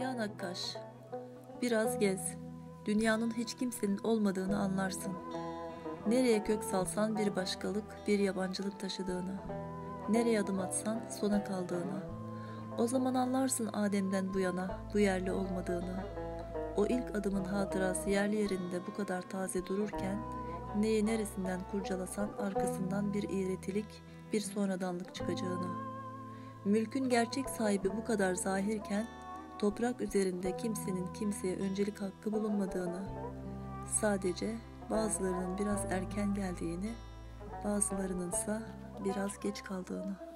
Ya Nakkaş, biraz gez. Dünyanın hiç kimsenin olmadığını anlarsın. Nereye kök salsan bir başkalık, bir yabancılık taşıdığını. Nereye adım atsan sona kaldığını. O zaman anlarsın Adem'den bu yana bu yerli olmadığını. O ilk adımın hatırası yerli yerinde bu kadar taze dururken, neyi neresinden kurcalasan arkasından bir iğretilik, bir sonradanlık çıkacağını. Mülkün gerçek sahibi bu kadar zahirken, toprak üzerinde kimsenin kimseye öncelik hakkı bulunmadığını, sadece bazılarının biraz erken geldiğini, bazılarınınsa biraz geç kaldığını.